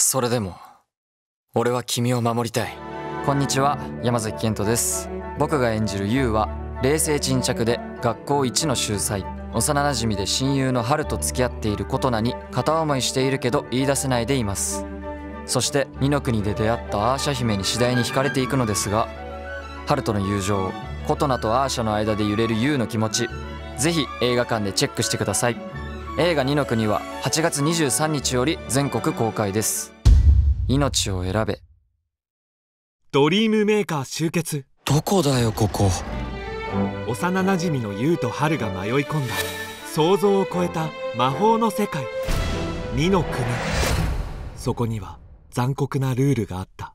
それでも俺は君を守りたい。こんにちは山崎賢人です。僕が演じる優は冷静沈着で学校一の秀才幼なじみで親友の春と付き合っている琴奈に片思いしているけど言い出せないでいます。そして二の国で出会ったアーシャ姫に次第に惹かれていくのですが春との友情琴奈とアーシャの間で揺れる優の気持ちぜひ映画館でチェックしてください。映画「二の国」は8月23日より全国公開です。命を選べ。ドリームメーカー集結。どこだよここ。幼なじみの優と春が迷い込んだ。想像を超えた魔法の世界。二の国。そこには残酷なルールがあった